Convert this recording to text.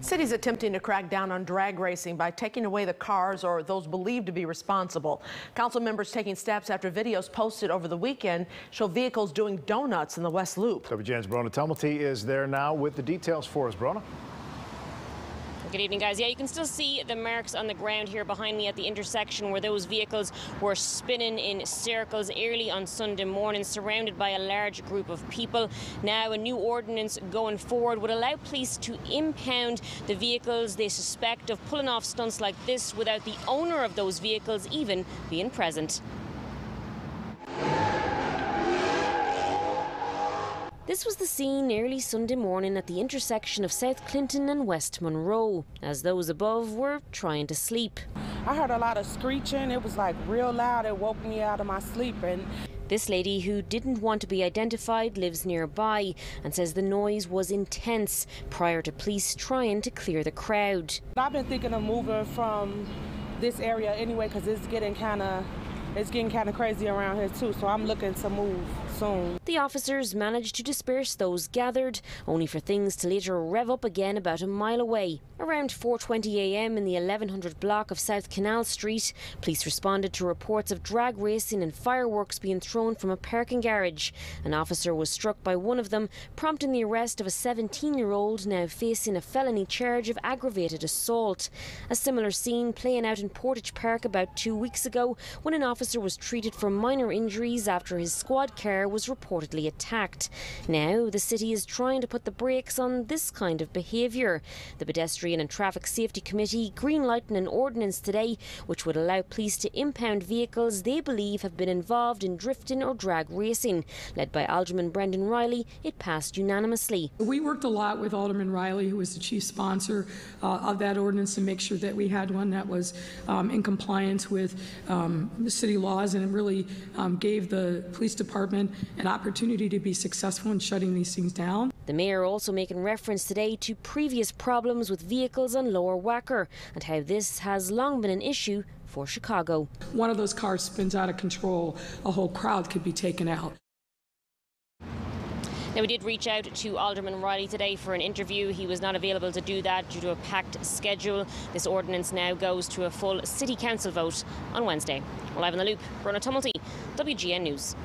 Cities attempting to crack down on drag racing by taking away the cars or those believed to be responsible. Council members taking steps after videos posted over the weekend show vehicles doing donuts in the West Loop. WGN's Brónagh Tumulty is there now with the details for us. Brónagh. Good evening, guys. Yeah, you can still see the marks on the ground here behind me at the intersection where those vehicles were spinning in circles early on Sunday morning, surrounded by a large group of people. Now, a new ordinance going forward would allow police to impound the vehicles they suspect of pulling off stunts like this without the owner of those vehicles even being present. This was the scene early Sunday morning at the intersection of South Clinton and West Monroe, as those above were trying to sleep. I heard a lot of screeching. It was like real loud. It woke me out of my sleep. And this lady, who didn't want to be identified, lives nearby and says the noise was intense prior to police trying to clear the crowd. I've been thinking of moving from this area anyway because it's getting kind of it's getting kind of crazy around here too, so I'm looking to move The officers managed to disperse those gathered, only for things to later rev up again about a mile away. Around 4.20am in the 1100 block of South Canal Street, police responded to reports of drag racing and fireworks being thrown from a parking garage. An officer was struck by one of them, prompting the arrest of a 17-year-old now facing a felony charge of aggravated assault. A similar scene playing out in Portage Park about two weeks ago when an officer was treated for minor injuries after his squad car was reportedly attacked. Now, the city is trying to put the brakes on this kind of behaviour. The Pedestrian and Traffic Safety Committee greenlighting an ordinance today which would allow police to impound vehicles they believe have been involved in drifting or drag racing. Led by Alderman Brendan Reilly, it passed unanimously. We worked a lot with Alderman Reilly, who was the chief sponsor uh, of that ordinance, to make sure that we had one that was um, in compliance with um, the city laws and really um, gave the police department an opportunity to be successful in shutting these things down. The mayor also making reference today to previous problems with vehicles on Lower Wacker and how this has long been an issue for Chicago. One of those cars spins out of control, a whole crowd could be taken out. Now, we did reach out to Alderman Reilly today for an interview. He was not available to do that due to a packed schedule. This ordinance now goes to a full City Council vote on Wednesday. We're live in the loop. Brónagh Tumulty, WGN News.